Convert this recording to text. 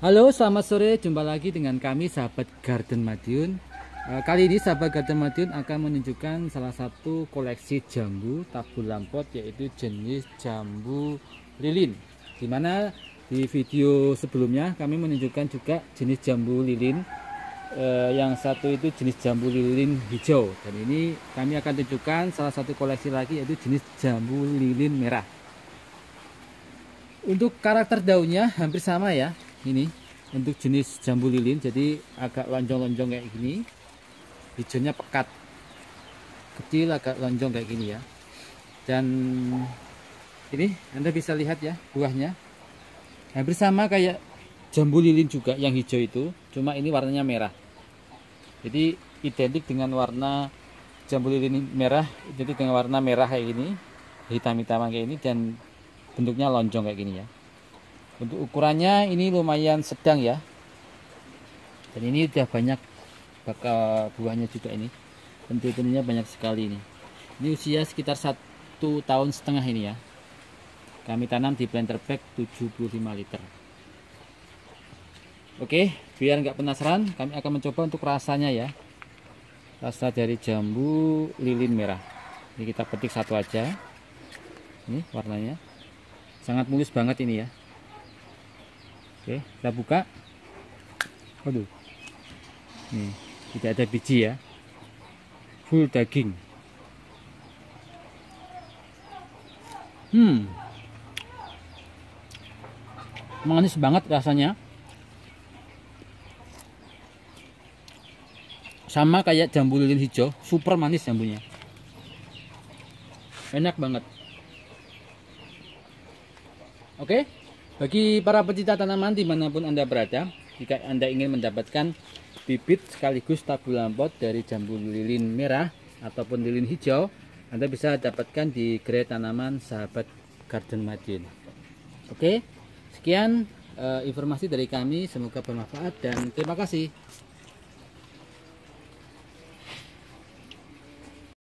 Halo, selamat sore. Jumpa lagi dengan kami sahabat Garden Madiun. Eh, Kali ini sahabat Garden Madiun akan menunjukkan salah satu koleksi jambu tabul lampot yaitu jenis jambu lilin. Di mana di video sebelumnya kami menunjukkan juga jenis jambu lilin eh, yang satu itu jenis jambu lilin hijau dan ini kami akan tunjukkan salah satu koleksi lagi yaitu jenis jambu lilin merah. Untuk karakter daunnya hampir sama ya. Ini untuk jenis jambu lilin jadi agak lonjong-lonjong kayak gini. Hijaunya pekat. Kecil agak lonjong kayak gini ya. Dan ini Anda bisa lihat ya buahnya. Hampir sama kayak jambu lilin juga yang hijau itu, cuma ini warnanya merah. Jadi identik dengan warna jambu lilin merah, jadi dengan warna merah kayak gini, hitam-hitam kayak ini dan bentuknya lonjong kayak gini ya untuk ukurannya ini lumayan sedang ya. Dan ini udah banyak bakal buahnya juga ini. Bentuk-bentuknya banyak sekali ini. Ini usia sekitar satu tahun setengah ini ya. Kami tanam di planter bag 75 liter. Oke biar nggak penasaran kami akan mencoba untuk rasanya ya. Rasa dari jambu lilin merah. Ini kita petik satu aja. Ini warnanya. Sangat mulus banget ini ya oke kita buka. Aduh nih tidak ada biji ya. Full daging. Hmm. Manis banget rasanya. Sama kayak jambu lilin hijau super manis jambunya. Enak banget. Oke, bagi para pecinta tanaman di mana pun Anda berada, jika Anda ingin mendapatkan bibit sekaligus tabul lampot dari jambu lilin merah ataupun lilin hijau, Anda bisa dapatkan di gerai tanaman sahabat Garden Madiun. Oke, sekian uh, informasi dari kami, semoga bermanfaat dan terima kasih.